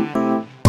Música